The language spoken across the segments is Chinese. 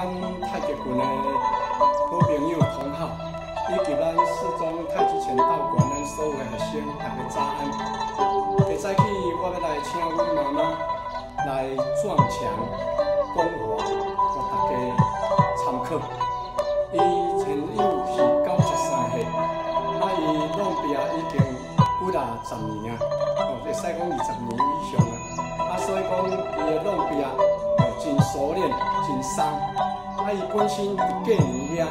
咱太极拳的好朋友同好，以及咱四中太极拳道馆咱所有的学生，大家早安。下早起我要来请阮妈妈来撞墙讲话，给大家参考。伊现有是九十三岁，啊伊弄毕业已经几啊十年啊，哦，会使讲二十年以上啊。啊，所以讲伊的弄毕业哦真熟练，真生。啊，伊本身过年遐，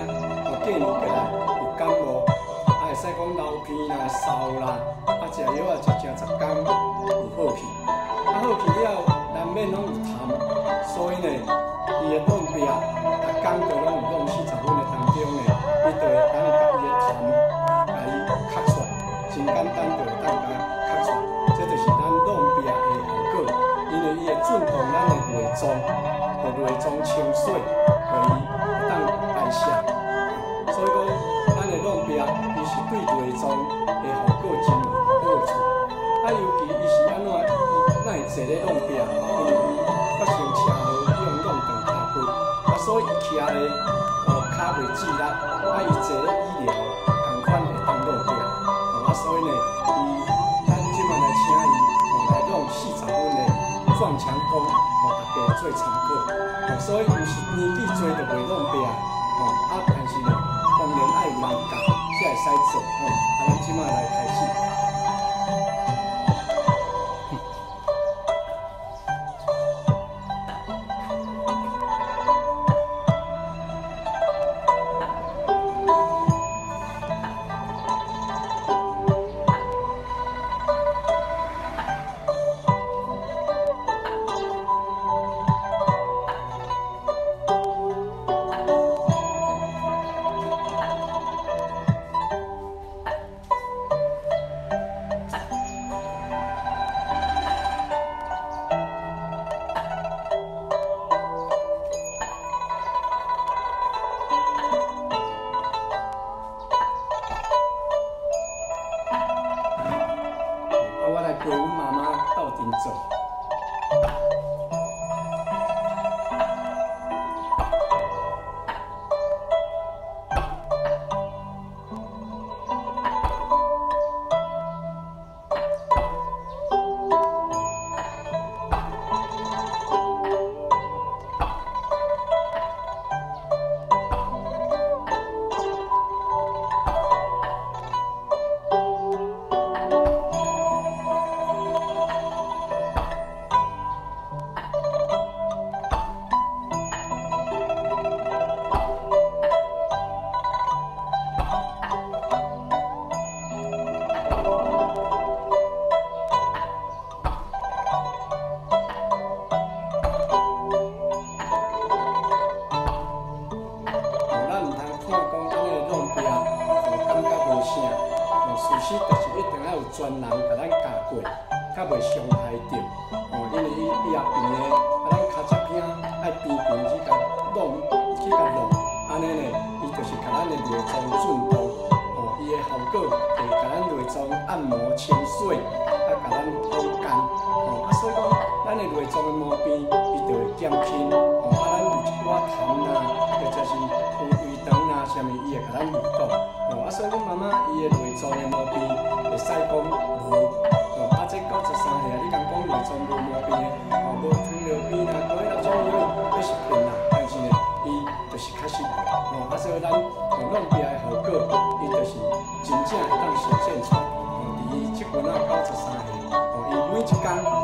哦过年过来有感冒，啊会使讲流鼻啦、嗽啦，啊食药啊食食十天有好去。啊好去了，难免拢有痰，所以呢，伊的弄毕业，逐工都拢有弄四十分的当中呢，伊就会当甲伊的痰，甲伊咳出来，真简单就会当甲咳出来。这就是咱弄毕业的效果，因为伊会震动咱的内脏，互内脏清水，互伊当代谢。所以讲，咱的弄毕业，伊是对内脏的效果真有好处。啊，尤其伊是安怎，伊哪会坐咧弄壁？因为伊发生车祸用弄断骹骨，啊，所以伊徛咧，哦，骹袂止力，啊，伊坐咧医疗，共款会当弄壁，哦，啊，所以呢，伊咱即摆来请伊，哦，来弄四十分的撞墙功，哦，大家做参考，哦，所以有时年纪做就袂弄壁，哦，啊，但是呢，当然爱有人教，才会使做，哦，啊，咱即摆来开始。伊每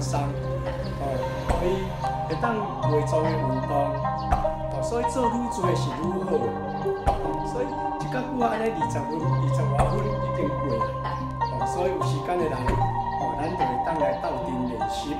放松，哦，可以会当袂做嘅运动，哦，所以做愈多是愈好，所以一个久安尼二十分、二十外分已经过啦，哦，所以有时间的人，哦，咱就会当来斗阵练习。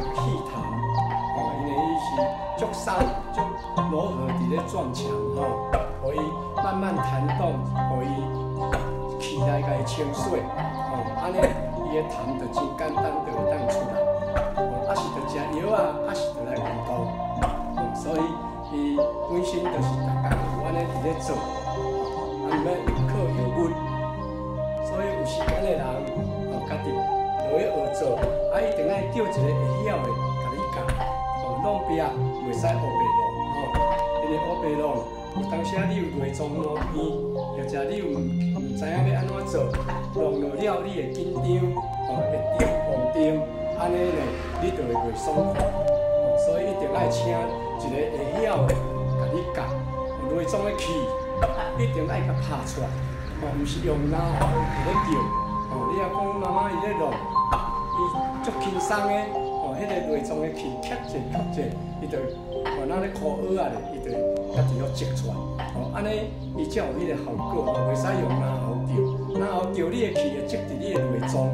气痰，哦，因为伊是足瘦、足柔和伫咧撞墙，吼，可以慢慢弹动，可以气来甲伊清洗，哦，安尼伊个痰就真简单就会当出来。吼啊是着食药啊，啊是着来运动，所以伊本身就是逐工有安尼伫咧做，啊毋免靠药物。所以有时间的人，哦，家己落去学做，啊一定爱叫一个会晓的甲你教，哦，弄壁袂使学白弄，吼，因为学白弄，有当时啊你有内脏毛病，或者你有毋毋知影要安怎做，弄落了你会紧张，哦，会定忘定。安尼呢，你就会袂爽快，所以一定爱请一个会晓的甲你教，内脏的气一定爱甲拍出来，哦，毋是用脑伫咧叫，哦，你若讲妈妈伊咧弄，足轻松的，哦，迄个内脏的气吸者吸者，伊就哦，咱咧哭耳啊咧，伊就家己要积出来，哦，安尼伊才有迄个效果，袂使用脑喉叫，脑喉叫你的气会积伫你的内脏。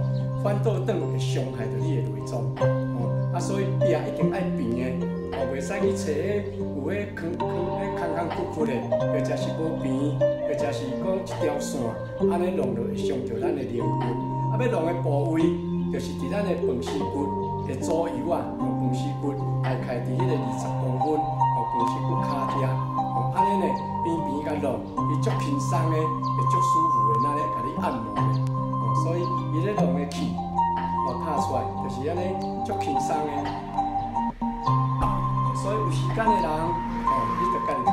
反倒等会伤害到你的内脏，哦，啊，所以壁一定爱平的，哦，袂使去找迄有迄坑坑、迄坑坑窟窟的，或者是无平，或者是讲一条线，安尼弄落会伤着咱的灵骨。啊，要弄的部位，就是伫咱的饭丝骨的左右啊，哦，饭丝骨大概伫迄个二十公分，哦，饭丝骨骹顶，哦，安尼呢，边边甲弄，伊足轻松的，会足舒服？的，那咧甲你按摩的。所以，伊咧弄的气，哦，拍出来就是安尼足轻松的。所以有时间的人，哦，你着家己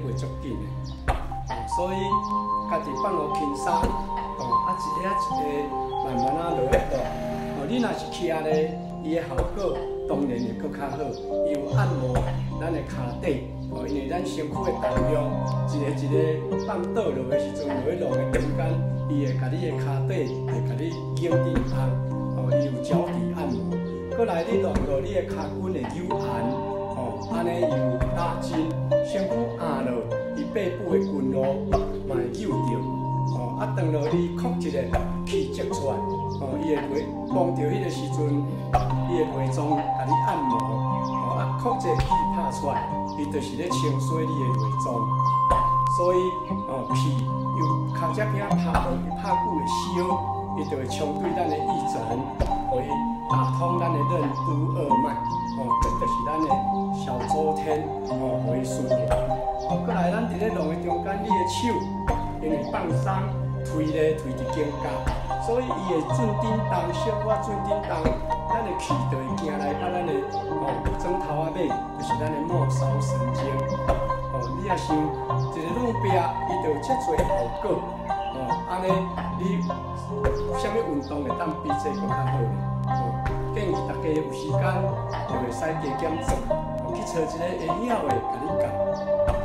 袂足紧的，所以家己放落轻松，哦，啊一个一个慢慢啊落来，哦，你若是去啊咧，伊的效果当然会搁较好，伊有按摩咱的骹底，哦，因为咱身躯的重量，一个一个放倒落诶时阵，落去落诶中间，伊会甲你的骹底会甲你揉硬定下，哦，伊有脚底按摩，过来你落落，你的骹骨会柔韧。安尼有打针，身躯按落，伊背部的筋络嘛会扭着，哦，啊，当落你哭一个气接出来，哦，伊会会摸着迄个时阵，伊的内脏甲你按摩，哦，啊，哭一个气拍出来。伊就是咧清洗你的内脏，所以哦气用脚趾片拍落去拍久会烧，伊就会冲对咱的义诊，可以打通咱的任督二脉，哦，这就是咱的小周天，哦，可以顺利。哦，过来咱伫咧弄的中间，你的手因为放松，推咧推伫肩胛，所以伊会准叮当，小可转叮当。咱的气就会行来到咱的哦枕头啊尾，就是咱的末梢神经。哦，你也想一个弄壁，伊就有遮侪效果。哦，安尼你有啥物运动会当比这个较好呢？建议大家有时间就会使加减做，去找一个会晓的甲你教。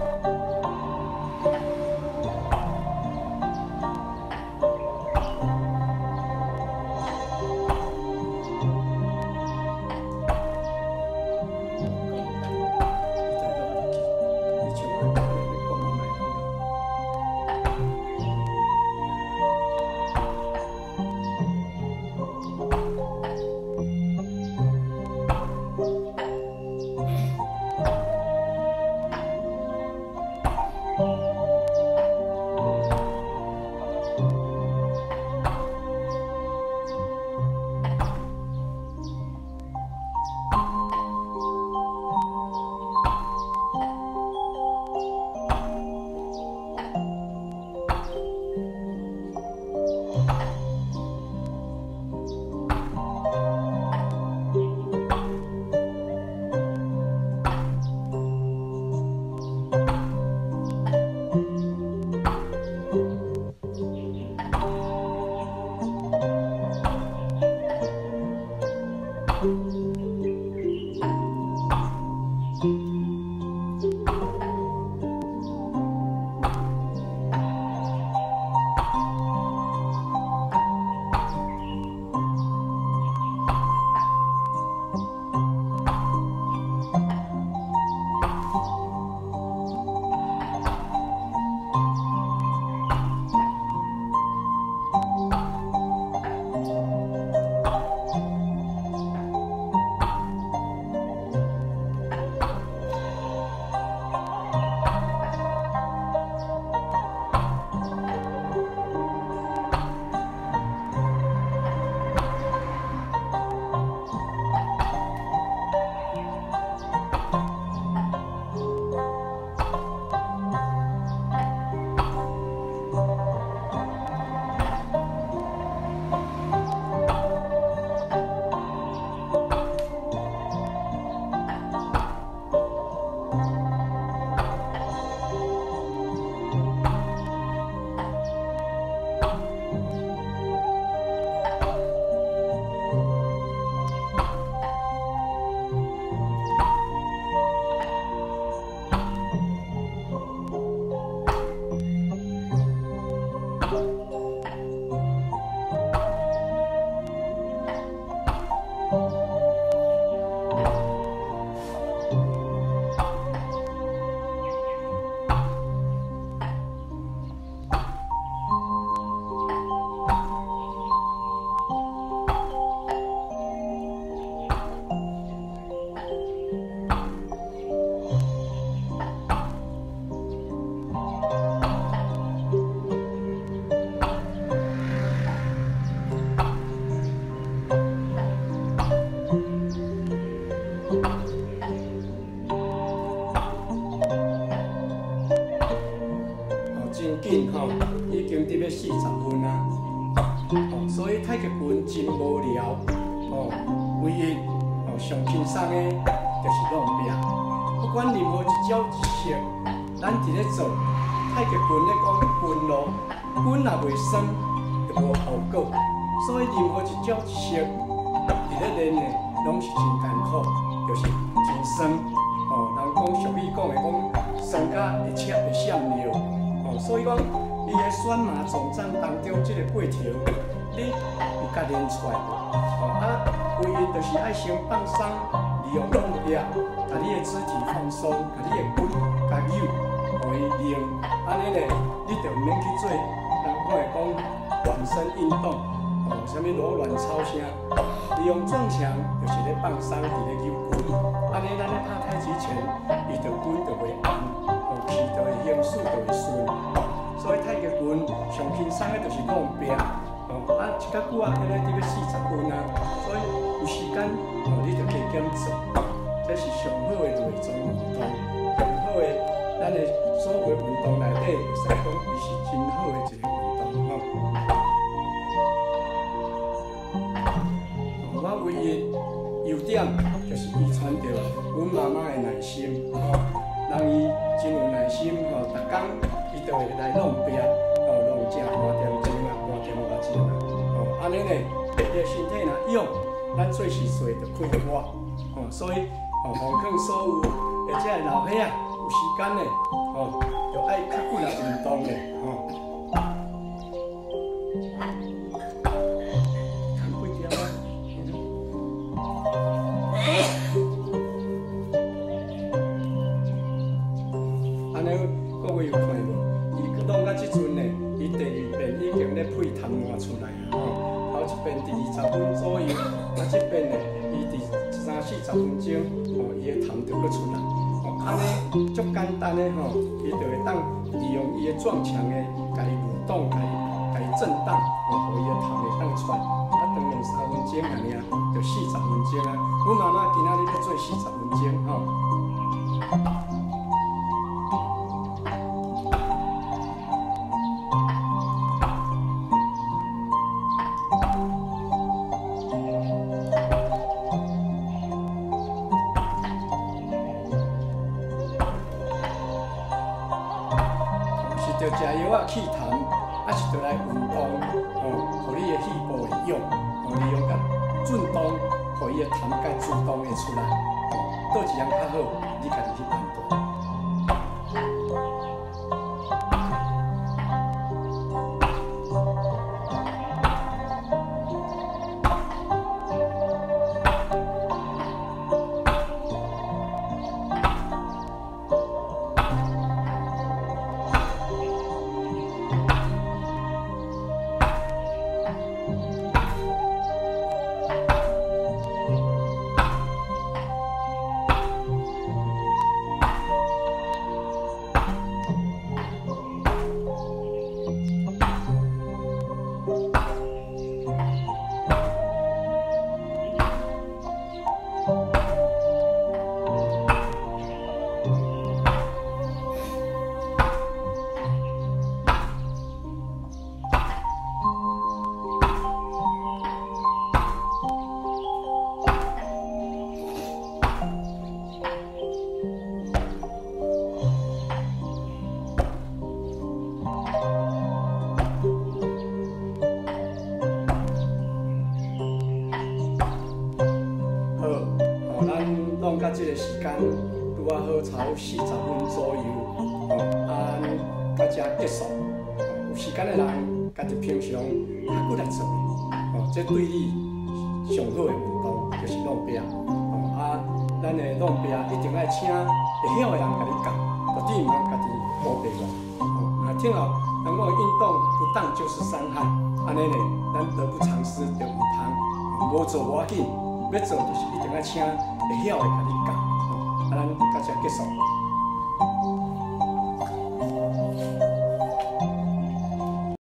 唯一就是爱先放松，利用动力，把你的肢体放松，把你的骨、甲扭，互伊用，安尼咧，你就毋免去做，人讲会讲全身运动。哦，什么罗乱操声，利用撞墙就是咧放松，伫咧扭筋。安尼咱咧拍太极拳，伊就骨就会硬，哦，气就会行，速就会顺。所以太极拳上轻松的就是弄壁。哦，啊，一较久啊，安尼伫要四十分啊。所以有时间哦，你就加减做，这是上好的内脏运动，上好的咱的所有运动内底，会使讲伊是真好的一个运动，吼。唯一优点就是遗传着阮妈妈的耐心，吼，人伊真有耐心，吼，逐工伊就会来弄饼，弄正半点钟啊，半点外钟啊，吼，安尼呢，伊个身体若用，咱做事做就快活，吼，所以吼，奉劝所有或者老岁仔有时间的，吼，就爱较骨力运动的，吼。二十分钟，哦，伊的痰就搁出来，哦，安尼足简单的吼，伊就会当利用伊的撞墙的，甲伊蠕动，甲伊甲伊震荡，哦，互伊的痰会当出来。啊，当两三分钟安尼啊，就四十分钟啊。阮妈妈今仔日要做四十分钟，吼。四十分左右，哦，啊，到这结束。有时间的人，家己平常还过来做，哦，这对你上好的运动就是弄壁，哦，啊，咱的弄饼一定爱请会晓的人甲你教，绝对毋通家己胡白弄，哦，那听后人讲运动不当就是伤害，安尼呢，咱得不偿失就毋通，无做无要紧。要做就是一定要请会晓的甲你教，啊，咱到这结束。